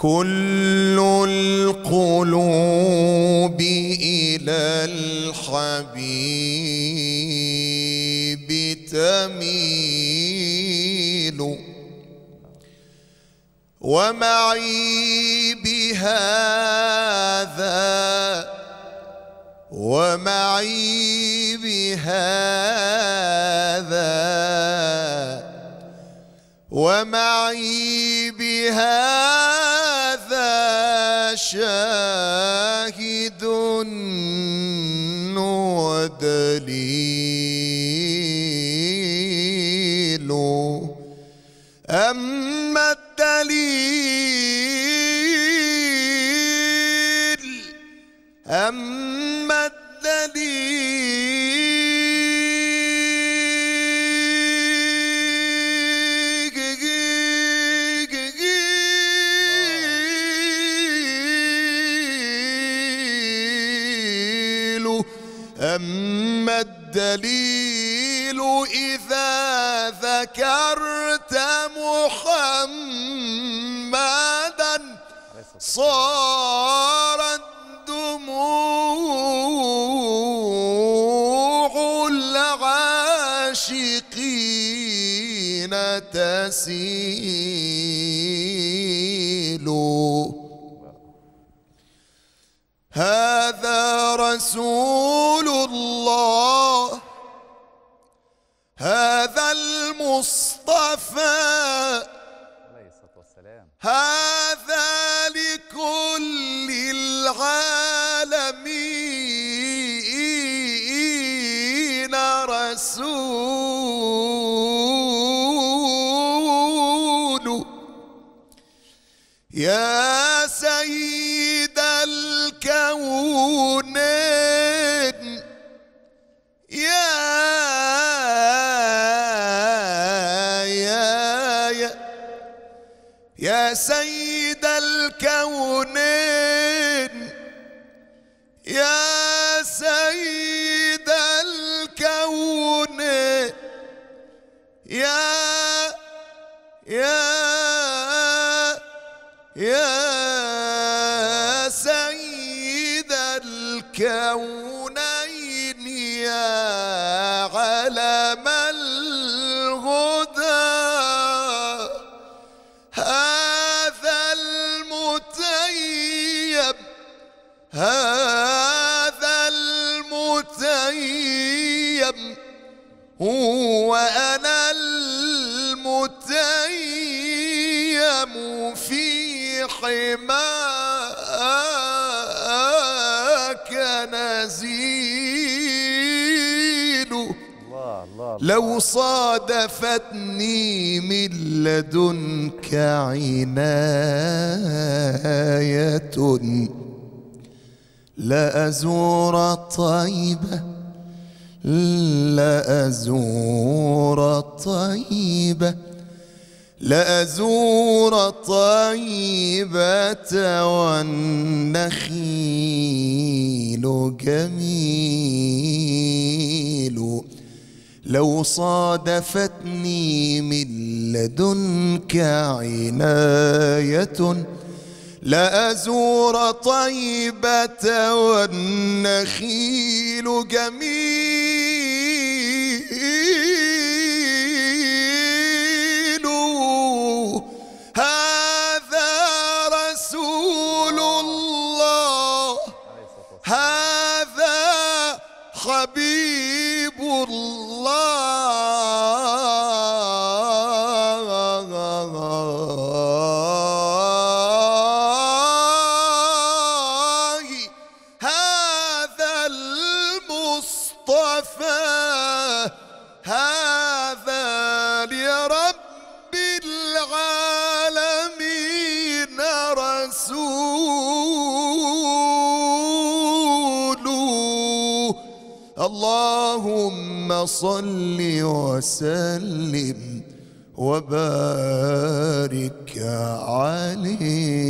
كل القلوب إلى الحبيب تميل. ومعي بهذا ومعي بهذا ومعي بهذا شاهد ودليل. أما الدليل أما الدليل أما الدليل إذا ذكرت محمدا صارت دموع العاشقين تسيل. هذا رسول والسلام. هذا لكل العالمين رسول. يا سيد الكونين يا سيد الكونين يا سيد الكونين يا يا يا سيد الكونين يا علم هذا المتيم هو أنا المتيم في حماك نزيل. الله الله لو صادفتني من لدنك عناية. لأزور طيبة لأزور طيبة لأزور طيبة والنخيل جميل. لو صادفتني من لدنك عناية لأزور طيبة والنخيل جميل. هذا رسول الله. هذا حبيب الله. وفى هذا لرب العالمين رسول اللهم صل وسلم وبارك عليه.